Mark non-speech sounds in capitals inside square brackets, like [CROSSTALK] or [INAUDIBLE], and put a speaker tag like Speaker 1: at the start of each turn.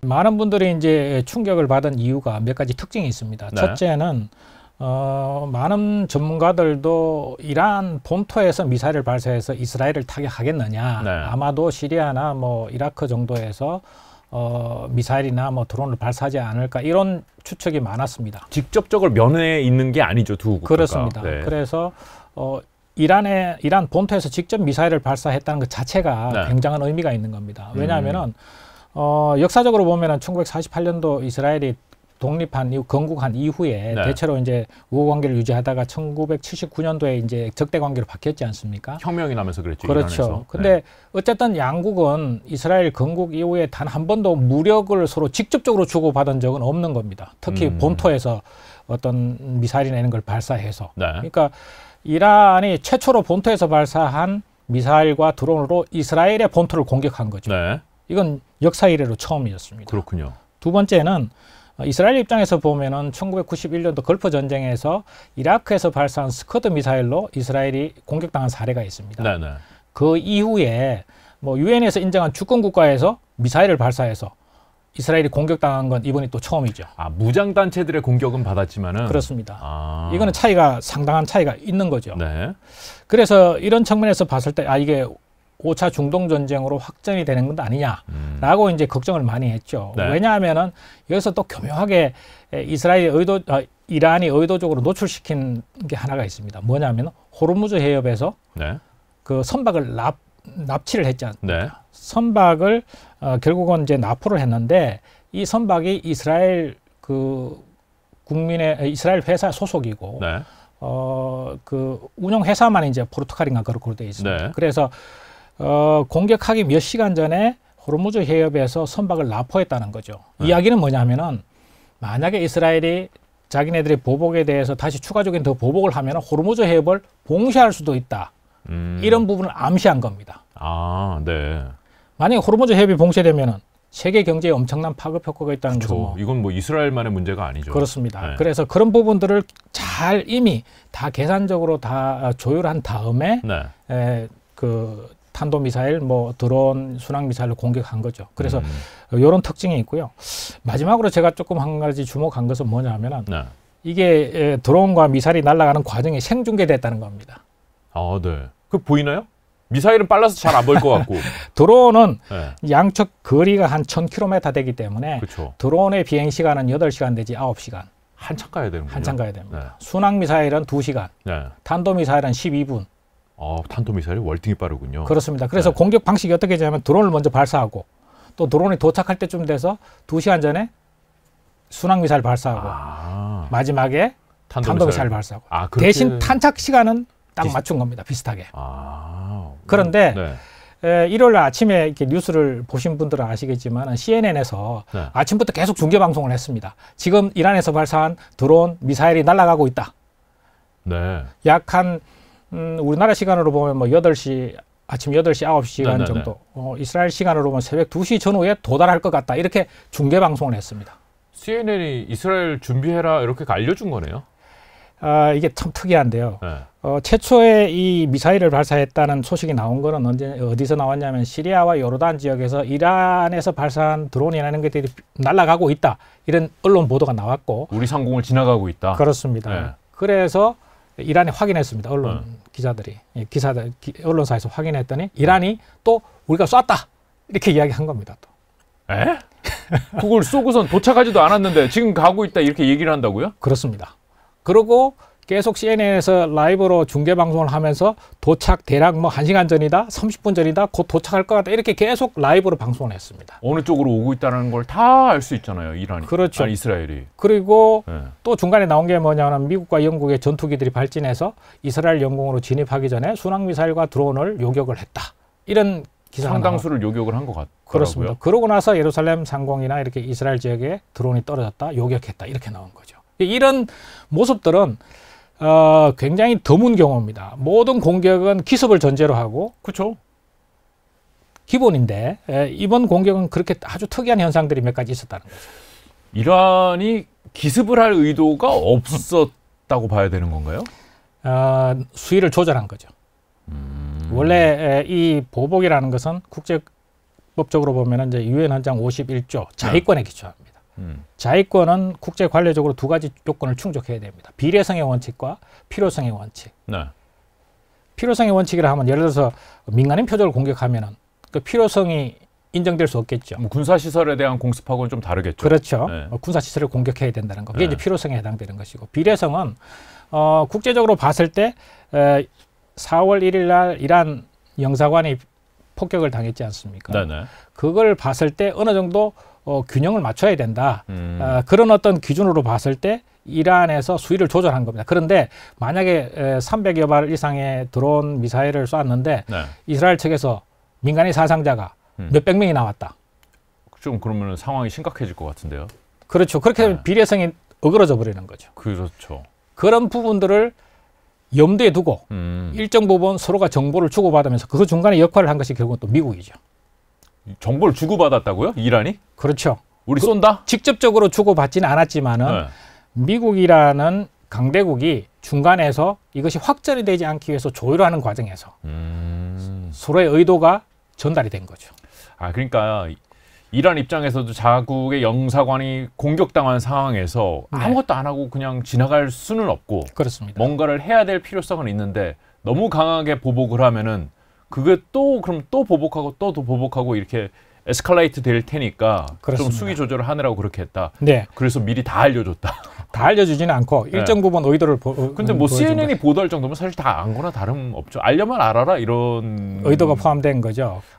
Speaker 1: 많은 분들이 이제 충격을 받은 이유가 몇 가지 특징이 있습니다.
Speaker 2: 네.
Speaker 1: 첫째는 어, 많은 전문가들도 이란 본토에서 미사일을 발사해서 이스라엘을 타격하겠느냐.
Speaker 2: 네.
Speaker 1: 아마도 시리아나 뭐 이라크 정도에서 어, 미사일이나 뭐 드론을 발사하지 않을까 이런 추측이 많았습니다.
Speaker 2: 직접적으로 면에 있는 게 아니죠 두 국가가.
Speaker 1: 그렇습니다.
Speaker 2: 네.
Speaker 1: 그래서 어, 이란의 이란 본토에서 직접 미사일을 발사했다는 것 자체가
Speaker 2: 네. 음.
Speaker 1: 굉장한 의미가 있는 겁니다. 왜냐하면은 어, 역사적으로 보면은 1948년도 이스라엘이 독립한 이후 건국한 이후에
Speaker 2: 네.
Speaker 1: 대체로 이제 우호 관계를 유지하다가 1979년도에 이제 적대 관계로 바뀌었지 않습니까?
Speaker 2: 혁명이 나면서 그랬죠.
Speaker 1: 그렇죠.
Speaker 2: 이란에서.
Speaker 1: 근데
Speaker 2: 네.
Speaker 1: 어쨌든 양국은 이스라엘 건국 이후에 단 한 번도 무력을 서로 직접적으로 주고받은 적은 없는 겁니다. 특히
Speaker 2: 음.
Speaker 1: 본토에서 어떤 미사일이나 이런 걸 발사해서.
Speaker 2: 네.
Speaker 1: 그러니까 이란이 최초로 본토에서 발사한 미사일과 드론으로 이스라엘의 본토를 공격한 거죠.
Speaker 2: 네.
Speaker 1: 이건 역사 이래로 처음이었습니다.
Speaker 2: 그렇군요.
Speaker 1: 두 번째는 어, 이스라엘 입장에서 보면은 1991년도 걸프 전쟁에서 이라크에서 발사한 스커드 미사일로 이스라엘이 공격당한 사례가 있습니다.
Speaker 2: 네, 네.
Speaker 1: 그 이후에 뭐 유엔에서 인정한 주권 국가에서 미사일을 발사해서 이스라엘이 공격당한 건 이번이 또 처음이죠.
Speaker 2: 아 무장 단체들의 공격은 받았지만은
Speaker 1: 그렇습니다.
Speaker 2: 아.
Speaker 1: 이거는 차이가 상당한 차이가 있는 거죠.
Speaker 2: 네.
Speaker 1: 그래서 이런 측면에서 봤을 때 아 이게 5차 중동 전쟁으로 확전이 되는 건 아니냐라고
Speaker 2: 음.
Speaker 1: 이제 걱정을 많이 했죠.
Speaker 2: 네.
Speaker 1: 왜냐하면은 여기서 또 교묘하게 에, 이스라엘이 의도 아, 이란이 의도적으로 노출시킨 게 하나가 있습니다. 뭐냐면 호르무즈 해협에서
Speaker 2: 네.
Speaker 1: 그 선박을 납 납치를 했지 않습니까?
Speaker 2: 네.
Speaker 1: 선박을 어, 결국은 이제 납포를 했는데 이 선박이 이스라엘 그 국민의 이스라엘 회사 소속이고
Speaker 2: 네.
Speaker 1: 어그 운영 회사만 이제 포르투갈인가 그렇게 돼 있습니다.
Speaker 2: 네.
Speaker 1: 그래서 어 공격하기 몇 시간 전에 호르무즈 해협에서 선박을 나포했다는 거죠.
Speaker 2: 네.
Speaker 1: 이야기는 뭐냐면은 만약에 이스라엘이 자기네들의 보복에 대해서 다시 추가적인 더 보복을 하면 호르무즈 해협을 봉쇄할 수도 있다.
Speaker 2: 음.
Speaker 1: 이런 부분을 암시한 겁니다.
Speaker 2: 아, 네.
Speaker 1: 만약에 호르무즈 해협이 봉쇄되면은 세계 경제에 엄청난 파급 효과가 있다는 거죠.
Speaker 2: 저
Speaker 1: 뭐.
Speaker 2: 이건 뭐 이스라엘만의 문제가 아니죠.
Speaker 1: 그렇습니다.
Speaker 2: 네.
Speaker 1: 그래서 그런 부분들을 잘 이미 다 계산적으로 다 조율한 다음에
Speaker 2: 네.
Speaker 1: 에, 그 탄도 미사일, 뭐 드론, 순항 미사일로 공격한 거죠. 그래서
Speaker 2: 음.
Speaker 1: 이런 특징이 있고요. 마지막으로 제가 조금 한 가지 주목한 것은 뭐냐면은
Speaker 2: 네.
Speaker 1: 이게 에, 드론과 미사일이 날아가는 과정이 생중계됐다는 겁니다.
Speaker 2: 아, 네. 그 보이나요? 미사일은 빨라서 잘 안 보일 것 같고. [LAUGHS]
Speaker 1: 드론은
Speaker 2: 네.
Speaker 1: 양측 거리가 한 1000km 되기 때문에
Speaker 2: 그렇죠.
Speaker 1: 드론의 비행 시간은 8시간 내지 9시간
Speaker 2: 한참 가야 되는군요.
Speaker 1: 한참 가야 됩니다.
Speaker 2: 네.
Speaker 1: 순항 미사일은 2시간,
Speaker 2: 네.
Speaker 1: 탄도 미사일은 12분.
Speaker 2: 어, 탄도 미사일이 월등히 빠르군요.
Speaker 1: 그렇습니다. 그래서
Speaker 2: 네.
Speaker 1: 공격 방식이 어떻게 되냐면 드론을 먼저 발사하고 또 드론이 도착할 때쯤 돼서 2시간 전에 순항 미사일 발사하고
Speaker 2: 아.
Speaker 1: 마지막에
Speaker 2: 탄도,
Speaker 1: 탄도
Speaker 2: 미사일.
Speaker 1: 미사일 발사하고
Speaker 2: 아, 그렇게-
Speaker 1: 대신 탄착 시간은 딱
Speaker 2: 비슷-
Speaker 1: 맞춘 겁니다. 비슷하게.
Speaker 2: 아.
Speaker 1: 그런데
Speaker 2: 네.
Speaker 1: 에, 일요일 날 아침에 이렇게 뉴스를 보신 분들은 아시겠지만 CNN에서
Speaker 2: 네.
Speaker 1: 아침부터 계속 중계 방송을 했습니다. 지금 이란에서 발사한 드론 미사일이 날아가고 있다.
Speaker 2: 네.
Speaker 1: 약한 음, 우리나라 시간으로 보면 뭐 8시 아침 8시 9시간
Speaker 2: 네네네.
Speaker 1: 정도 어, 이스라엘 시간으로 보면 새벽 2시 전후에 도달할 것 같다. 이렇게 중계 방송을 했습니다.
Speaker 2: CNN이 이스라엘 준비해라 이렇게 알려준 거네요.
Speaker 1: 아, 이게 참 특이한데요.
Speaker 2: 네.
Speaker 1: 어, 최초에 이 미사일을 발사했다는 소식이 나온 거는 언제 어디서 나왔냐면 시리아와 요르단 지역에서 이란에서 발사한 드론이라는 것들이 날아가고 있다. 이런 언론 보도가 나왔고
Speaker 2: 우리 상공을 지나가고 있다.
Speaker 1: 그렇습니다.
Speaker 2: 네.
Speaker 1: 그래서 이란이 확인했습니다. 언론
Speaker 2: 네.
Speaker 1: 기자들이 예, 기사들 기- 언론사에서 확인했더니 이란이 또 우리가 쐈다 이렇게 이야기한 겁니다. 또
Speaker 2: 에? 그걸 쏘고선 도착하지도 않았는데 지금 가고 있다 이렇게 얘기를 한다고요?
Speaker 1: 그렇습니다. 그리고 계속 CNN에서 라이브로 중계 방송을 하면서 도착 대략 뭐 1시간 전이다, 30분 전이다, 곧 도착할 것 같다 이렇게 계속 라이브로 방송을 했습니다.
Speaker 2: 어느 쪽으로 오고 있다는 걸 다 알 수 있잖아요. 이란이.
Speaker 1: 그렇죠.
Speaker 2: 아니, 이스라엘이.
Speaker 1: 그리고
Speaker 2: 네.
Speaker 1: 또 중간에 나온 게 뭐냐면 미국과 영국의 전투기들이 발진해서 이스라엘 영공으로 진입하기 전에 순항 미사일과 드론을 요격을 했다. 이런 기사가 나와-
Speaker 2: 상당수를 요격을 한 것 같더라고요.
Speaker 1: 그렇습니다. 그러고 나서 예루살렘 상공이나 이렇게 이스라엘 지역에 드론이 떨어졌다, 요격했다 이렇게 나온 거죠. 이런 모습들은 어, 굉장히 드문 경우입니다. 모든 공격은 기습을 전제로 하고
Speaker 2: 그렇죠.
Speaker 1: 기본인데 에, 이번 공격은 그렇게 아주 특이한 현상들이 몇 가지 있었다는 거죠.
Speaker 2: 이란이 기습을 할 의도가 없었다고 봐야 되는 건가요?
Speaker 1: 어, 수위를 조절한 거죠.
Speaker 2: 음.
Speaker 1: 원래 에, 이 보복이라는 것은 국제 헌법적으로 보면은 이제 유엔 헌장 51조 자위권에 기초합니다.
Speaker 2: 음.
Speaker 1: 자위권은 국제 관례적으로 두 가지 요건을 충족해야 됩니다. 비례성의 원칙과 필요성의 원칙.
Speaker 2: 네.
Speaker 1: 필요성의 원칙이라 하면 예를 들어서 민간인 표적을 공격하면은 그 필요성이 인정될 수 없겠죠.
Speaker 2: 뭐 군사 시설에 대한 공습하고는 좀 다르겠죠.
Speaker 1: 그렇죠.
Speaker 2: 네.
Speaker 1: 어, 군사 시설을 공격해야 된다는 거. 그게
Speaker 2: 네.
Speaker 1: 이제 필요성에 해당되는 것이고 비례성은 어, 국제적으로 봤을 때 에, 4월 1일 날 이란 영사관이 폭격을 당했지 않습니까?
Speaker 2: 네네.
Speaker 1: 그걸 봤을 때 어느 정도 어, 균형을 맞춰야 된다.
Speaker 2: 음.
Speaker 1: 어, 그런 어떤 기준으로 봤을 때 이란에서 수위를 조절한 겁니다. 그런데 만약에 에, 300여 발 이상의 드론 미사일을 쐈는데
Speaker 2: 네.
Speaker 1: 이스라엘 측에서 민간인 사상자가
Speaker 2: 음.
Speaker 1: 몇백 명이 나왔다.
Speaker 2: 좀 그러면 상황이 심각해질 것 같은데요.
Speaker 1: 그렇죠. 그렇게 되면
Speaker 2: 네.
Speaker 1: 비례성이 어그러져 버리는 거죠.
Speaker 2: 그렇죠.
Speaker 1: 그런 부분들을 염두에 두고
Speaker 2: 음.
Speaker 1: 일정 부분 서로가 정보를 주고받으면서 그 중간에 역할을 한 것이 결국은 또 미국이죠.
Speaker 2: 정보를 주고받았다고요? 이란이?
Speaker 1: 그렇죠.
Speaker 2: 우리 쏜다?
Speaker 1: 직접적으로 주고받지는 않았지만은
Speaker 2: 네.
Speaker 1: 미국이라는 강대국이 중간에서 이것이 확전이 되지 않기 위해서 조율하는 과정에서
Speaker 2: 음.
Speaker 1: 서로의 의도가 전달이 된 거죠.
Speaker 2: 아 그러니까 이- 이란 입장에서도 자국의 영사관이 공격당한 상황에서
Speaker 1: 네.
Speaker 2: 아무것도 안 하고 그냥 지나갈 수는 없고
Speaker 1: 그렇습니다.
Speaker 2: 뭔가를 해야 될 필요성은 있는데 너무 강하게 보복을 하면은 그게 또 그럼 또 보복하고 또 또 보복하고 이렇게 에스컬레이트 될 테니까 좀
Speaker 1: 그렇습니다.
Speaker 2: 수위 조절을 하느라고 그렇게 했다.
Speaker 1: 네,
Speaker 2: 그래서 미리 다 알려줬다. [LAUGHS]
Speaker 1: 다 알려주지는 않고 일정 부분 의도를 보,
Speaker 2: 네. 근데
Speaker 1: 음,
Speaker 2: 뭐 CNN이
Speaker 1: 거죠.
Speaker 2: 보도할 정도면 사실 다 안 거나 다름 없죠. 알려면 알아라 이런
Speaker 1: 의도가 포함된 거죠.